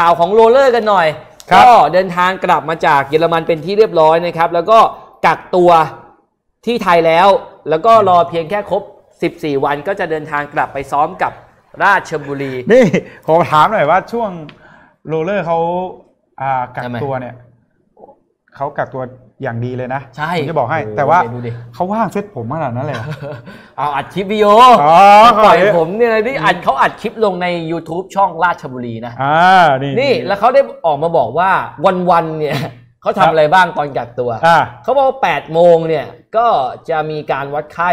ข่าวของโรลเลอร์กันหน่อยครับก็เดินทางกลับมาจากเยอรมันเป็นที่เรียบร้อยนะครับ แล้วก็กักตัวที่ไทยแล้ว แล้วก็รอเพียงแค่ครบ 14 วันก็จะเดินทางกลับไปซ้อมกับราชบุรี นี่ผมถามหน่อยว่าช่วงโรลเลอร์เขาอ่ากักทำไมตัวเนี่ยเขากักตัวอย่างดีเลยนะ ใช่ผมจะบอกให้โอ้โหแต่ว่าดูดิเขาว่างเซตผมขนาดนั้นเลย เหรอเอาอัดคลิปวิดีโออ๋อปล่อยผมเนี่ยนะที่อัดเขาอัดคลิปลงใน YouTube ช่องราชบุรีนะอ่านี่นี่แล้วเขาได้ออกมาบอกว่าวันๆเนี่ยเขาทำอะไรบ้างตอนกักตัวอ่าเขาบอกว่า8โมงเนี่ยก็จะมีการวัดไข้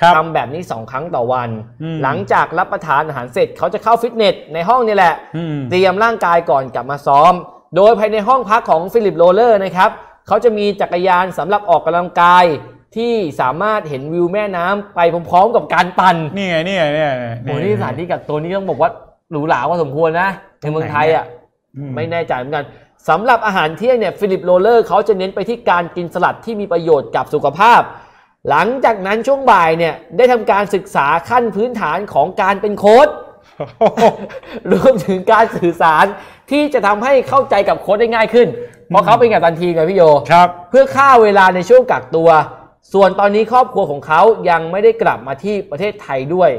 ครับทำแบบนี้2ครั้งต่อวันอืมหลังจากรับประทานอาหารเสร็จเขาจะเข้าฟิตเนสในห้องนี่แหละอืมเตรียมร่างกายก่อนกลับมาซ้อม โดยภายในห้องพักของฟิลิปโรเลอร์นะครับเขาจะมีจักรยานสำหรับออกกำลังกาย ที่สามารถเห็นวิวแม่น้ำไปพร้อมๆกับการปั่นนี่ไงนี่ไงนี่ไงโอ้นี่สถานที่กักตัวนี้ต้องบอกว่าหรูหราพอสมควรนะในเมืองไทยอะอืไม่แน่ใจเหมือนกันสำหรับอาหารเที่ยงเนี่ยฟิลิปโรเลอร์เขาจะเน้นไปที่การกินสลัดที่มีประโยชน์กับสุขภาพ หลังจากนั้นช่วงบ่ายเนี่ยได้ทำการศึกษาขั้นพื้นฐานของการเป็นโค้ชรวมถึงการสื่อสารที่จะทำให้เข้าใจกับโค้ชได้ง่ายขึ้น เพราะเขาเป็นกัปตันทีมไงพี่โยครับเพื่อฆ่าเวลาในช่วงกักตัว ส่วนตอนนี้ครอบครัวของเขายังไม่ได้กลับมาที่ประเทศไทยด้วย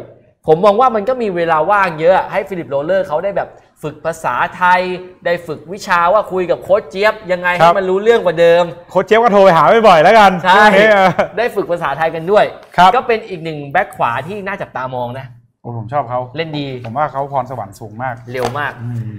ผมมองว่ามันก็มีเวลาว่างเยอะให้ฟิลิปโรเลอร์เขาได้แบบฝึกภาษาไทย ได้ฝึกวิชาว่าคุยกับโค้ชเจี๊ยบยังไงครัให้มันรู้เรื่องกว่าเดิม โค้ชเจี๊ยบก็โทรไปหาบ่อยๆแล้วกันใช่เออได้ฝึกภาษาไทยกันด้วยครับก็เป็นอีกหนึ่งแบ็คขวาที่น่าจับตามองนะโอ้ผมชอบเขาเล่นดี ผมว่าเขาพรสวรรค์สูงมาก เร็วมากอืม